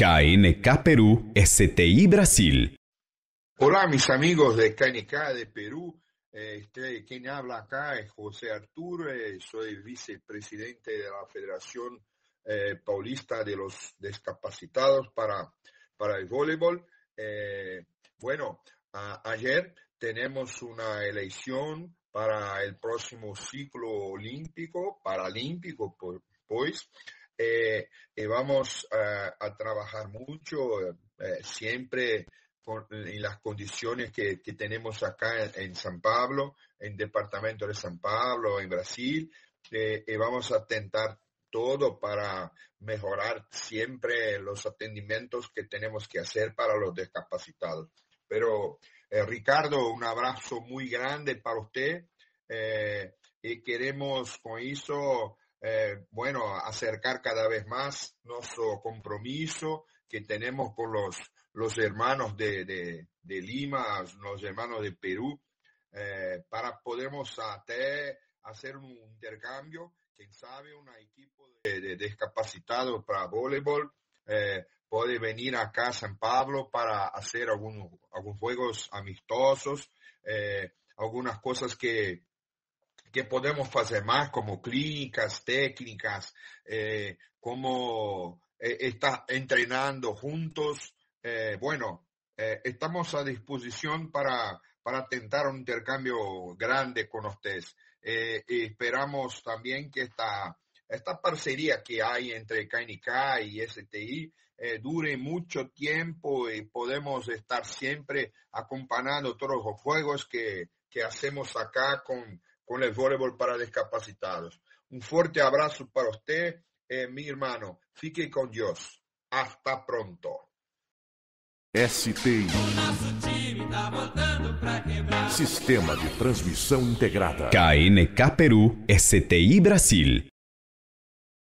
KNK Perú, STI Brasil. Hola mis amigos de KNK de Perú. Este, quien habla acá es José Arturo, eh, soy vicepresidente de la Federación eh, Paulista de los Discapacitados para, para el voleibol. Eh, bueno, ayer tenemos una elección para el próximo ciclo olímpico, paralímpico, pues, eh, vamos a, trabajar mucho, eh, siempre en las condiciones que, tenemos acá en, San Pablo, en departamento de San Pablo, en Brasil, eh, y vamos a tentar todo para mejorar siempre los atendimientos que tenemos que hacer para los discapacitados. Pero Ricardo, un abrazo muy grande para usted y queremos con eso eh, bueno, acercar cada vez más nuestro compromiso que tenemos con los, los hermanos de, de, Lima, los hermanos de Perú, eh, para podermos hacer un intercambio, quién sabe, un equipo de, discapacitados para voleibol eh, puede venir acá a San Pablo para hacer algunos, algunos juegos amistosos, algunas cosas que, que podemos hacer más como clínicas, técnicas, eh, como eh, entrenando juntos. Eh, bueno, estamos a disposición para, para tentar un intercambio grande con ustedes. y esperamos también que esta, esta parcería que hay entre KNK y STI dure mucho tiempo y podemos estar siempre acompañando todos los juegos que, que hacemos acá con, con el voleibol para discapacitados. Un fuerte abrazo para usted, eh, mi hermano. Fique con Dios. Hasta pronto. STI. Sistema de Transmissão Integrada. KNK Peru, STI Brasil.